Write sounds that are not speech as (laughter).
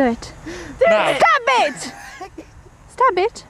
Do it. No. Stab it! (laughs) Stab it.